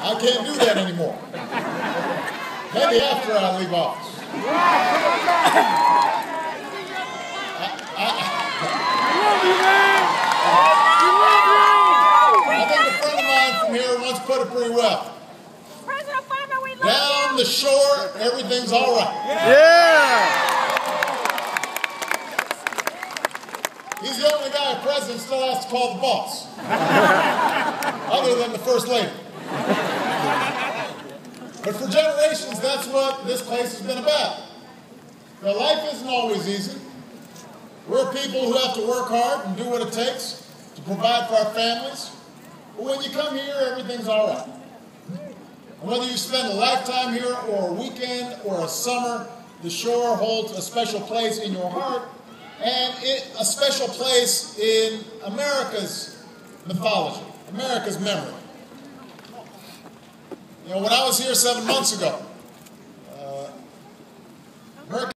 I can't do that anymore. Maybe after I leave office. I think a friend of mine from here once put it pretty well. President Obama, we love Down the shore, everything's all right. Yeah! He's the only guy a president still has to call the boss, other than the first lady. But for generations, that's what this place has been about. Now, life isn't always easy. We're people who have to work hard and do what it takes to provide for our families. But when you come here, everything's all right. Whether you spend a lifetime here or a weekend or a summer, the shore holds a special place in your heart and it, a special place in America's mythology, America's memory. You know, when I was here seven months ago,